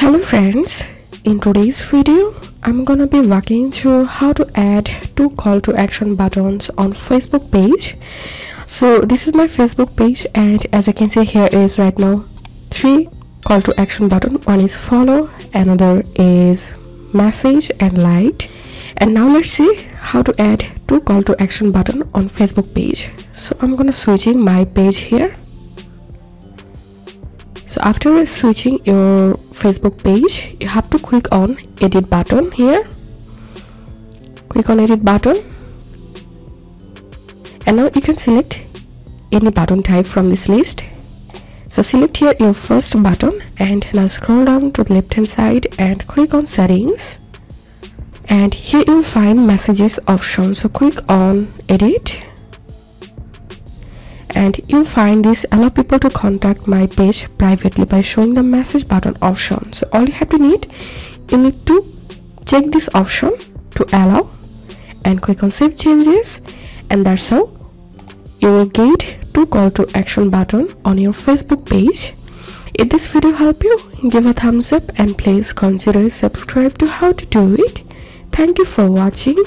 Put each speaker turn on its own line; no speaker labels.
Hello friends, in today's video I'm gonna be walking through how to add two call to action buttons on Facebook page. So this is my Facebook page and as you can see here is right now three call to action button. One is follow, another is message and like. And now let's see how to add two call to action button on Facebook page. So I'm gonna switching my page here so after switching your facebook page you have to click on edit button here. Click on edit button. And now you can select any button type from this list. So select here your first button and now scroll down to the left hand side and click on settings. And here you'll find messages option so click on edit and you'll find this. Allow people to contact my page privately by showing the message button option. So all you have to need you need to check this option to allow and click on save changes. And that's how you will get two call to action button on your facebook page. If this video helped you give a thumbs up and please consider subscribe to how to do it. Thank you for watching